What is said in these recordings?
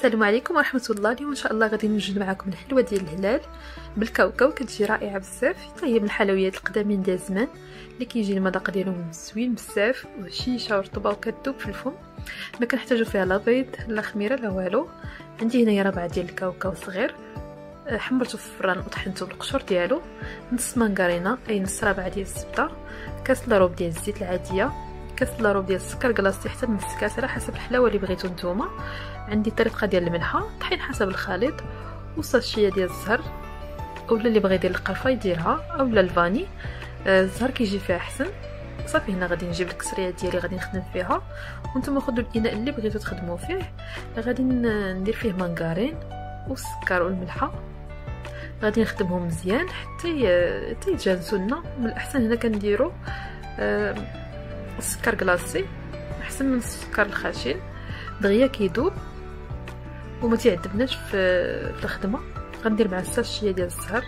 السلام عليكم ورحمة الله. اليوم إن شاء الله غادي نوجد معكم الحلوة ديال الهلال بالكاوكاو كتجي رائعة بزاف. حتى هي من الحلويات القدامين ديال زمان اللي كيجي المذاق ديالهم زوين بزاف وهشيشه ورطبه وكتذوب في الفم. ما كنحتاجو فيها لا بيض لا خميرة لا والو. عندي هنايا ربعة ديال الكاوكاو صغير. أه، حمرته في الفران وطحنته بالقشور ديالو. نص مانغارينا أي نص ربعه ديال الزبدة. كاس لاروب ديال الزيت العادية. كاس لاروب ديال السكر كلاصتي حتى كاس على حسب الحلاوة اللي بغيتو نتوما. عندي طريقة ديال الملحة طحين حسب الخليط وساشيه ديال الزهر أولا اللي بغى يدير القرفه يديرها أولا الفاني. آه، الزهر كيجي فيها أحسن. صافي هنا غادي نجيب الكسرية ديالي غادي نخدم فيها. وأنتم خذوا الإناء اللي بغيتو تخدموا فيه. غادي ندير فيه مانغارين والسكر والملحة. غادي نخدمهم مزيان حتى حتى يتجانسوا لنا. من الأحسن هنا كنديروا آه، السكر كلاصي أحسن من السكر الخشن. دغيا كيدوب وما تيعذبناش في الخدمة. غندير مع الساشيه ديال الزهر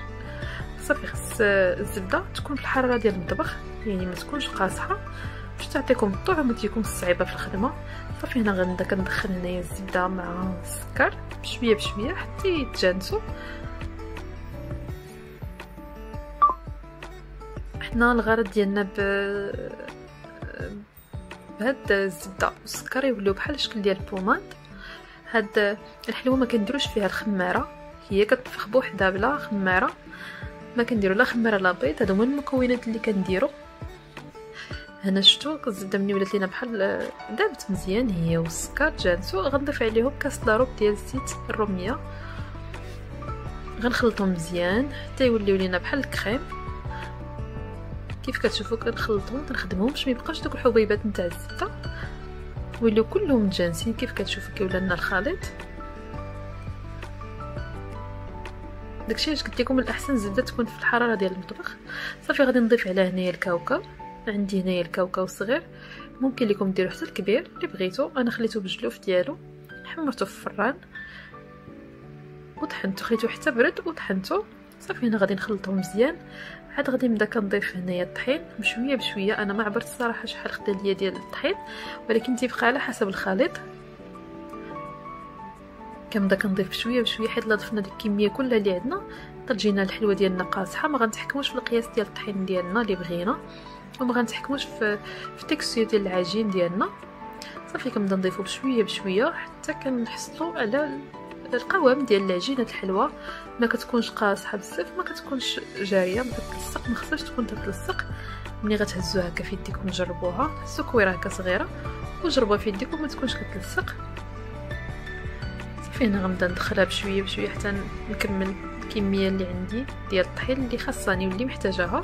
صافي خص الزبدة تكون في الحرارة ديال المطبخ يعني ما تكونش قاصحة. باش تعطيكم الطعم وما صعيبة في الخدمة. صافي هنا غنبدا كندخل هنايا الزبدة مع السكر بشوية بشوية حتى يتجانسوا. حنا الغرض ديالنا ب بهاد الزبدة والسكر يوليو بحال الشكل ديال ال pommade. هاد الحلوة ما كنديروش فيها الخمارة هي كتنفخ بوحدها بلا خمارة. ما كنديروا لا خمارة لا بيض هادو هما المكونات اللي كنديرو. هنا شفتوا الزبدة ملي ولات لينا بحال دابت مزيان هي والسكر جانسو غنضيف عليهم كاس لاروب ديال الزيت الرومية. غنخلطهم مزيان حتى يوليو لينا بحال الكريم. كيف كتشوفوا كنخلطهم كنخدمهم باش ما يبقاش دوك الحبيبات نتاع الزبده ويلو كلهم متجانسين كيف كتشوفوا كيولى لنا الخليط داكشي علاش قلت لكم الأحسن الزبده تكون في الحرارة ديال المطبخ. صافي غادي نضيف عليها هنايا الكاوكاو عندي هنايا الكاوكاو الصغير ممكن لكم ديروا حتى الكبير اللي بغيتو. أنا خليته بالجلوف ديالو. حمرته في الفران. وطحنته خليته حتى برد وطحنته صافي هنا غادي نخلطهم مزيان. عاد غادي نبدا كنضيف هنايا الطحين. بشوية بشوية أنا ما عبرت الصراحه شحال خدا ليا ديال الطحين ولكن تيبقى على حسب الخليط. كنبدا كنضيف بشوية بشوية حيت لا ضفنا ديك الكمية كلها اللي عندنا. تجينا الحلوة ديالنا قاصحة ما غنتحكموش في القياس ديال الطحين ديالنا اللي بغينا وما غنتحكموش في في التكستير ديال العجين ديالنا. صافي كنبدا نضيفو بشوية بشوية حتى كنحصلوا على القوام ديال العجينه الحلوة. ما كتكونش قاصحة بزاف ما كتكونش جارية ما كتلصق ما خصهاش تكون تتلصق ملي غتهزوها هكا في يديكم جربوها هزو كويره هكا صغيرة وجربوها في يديكم ما تكونش كتلصق صافي هنا غنبدا ندخلها بشوية بشوية حتى نكمل الكمية اللي عندي ديال الطحين اللي خاصاني واللي محتاجاها.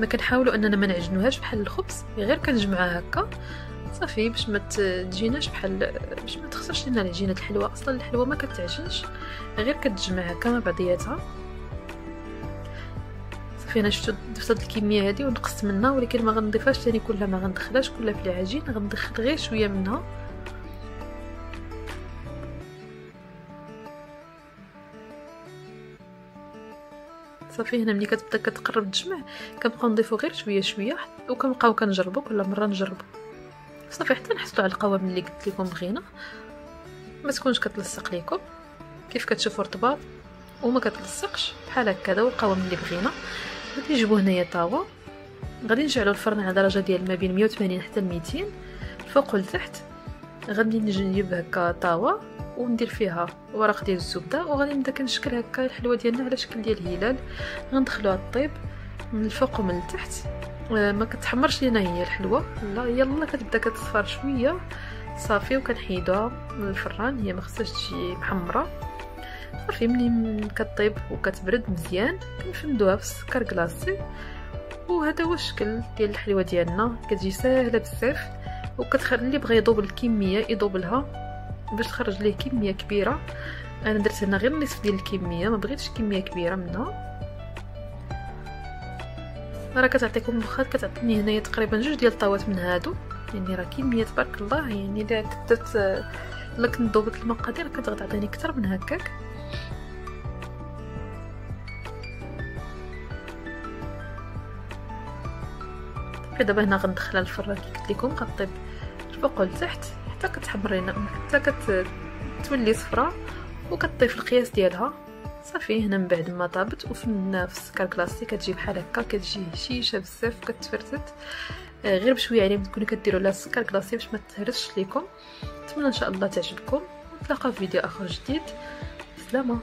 ما كنحاولوا أننا ما نعجنوهاش بحال الخبز غير كنجمعها هكا. صافي باش ما تجيناش بحال باش ما تخسرش لنا العجينة الحلوة. أصلا الحلوة ما كتعجنش غير كتجمع هكا مع بعضياتها. صافي أنا شفتو ضفت هاد الكمية هادي ونقصت منها ولكن ما غنضيفهاش ثاني كلها ما غندخلهاش كلها في العجين غندخل غير شوية منها. صافي هنا ملي كتبدا كتقرب تجمع كنبقاو نضيفو غير شوية شوية وكنبقاو كنجربو كل مرة نجربو. صافي حتى نحصلوا على القوام اللي قلت لكم بغينا. ما تكونش كتلصق ليكم. كيف كتشوفوا رطبه وما كتلصقش بحال هكا هذا القوام اللي بغينا. غادي نجيبو هنايا طاوة. غادي نشعلو الفرن على درجة ديال ما بين 180 حتى 200 الفوق والتحت غادي نجيب هكا طاوة. وندير فيها ورق ديال الزبدة وغادي نبدا كنشكل هكا الحلوه ديالنا على شكل ديال الهلال. غندخلوها طيب من الفوق ومن التحت. آه، ما كتحمرش لينا هي الحلوه لا يلا كتبدا كتصفر شوية. صافي وكنحيدوها من الفران. هي ما خصهاش تجي محمرة. صافي ملي كطيب وكتبرد مزيان كنفندوها في السكر كلاصي وهذا هو الشكل ديال الحلوه ديالنا. كتجي ساهلة بزاف وكتخلي اللي بغى يذوب الكمية يذوب لها باش تخرج ليه كمية كبيرة. أنا درت هنا غير نصف ديال الكمية ما بغيتش كمية كبيرة منها. راه كتعطيكم واخا كتعطيني هنايا تقريبا جوج ديال الطاوات من هادو. يعني راه كمية تبارك الله يعني إلا كنت إلا كنت المقادير كنت غتعطيني أكثر من هكاك. صافي دابا هنا غندخلها الفران كي قلت لكم كطيب الفوق والتحت. حتى كتحمرينا حتى كتولي صفراء وكطيب في القياس ديالها. صافي هنا من بعد ما طابت وفي السكر كلاسيك كتجي بحال هكا كتجي هشيشه بزاف وكتفرتت آه، غير بشوية عليه تكونوا كديروا لها السكر كلاسي باش ما تهرسش لكم نتمنى إن شاء الله تعجبكم. نتلاقاو في فيديو آخر جديد. سلامة.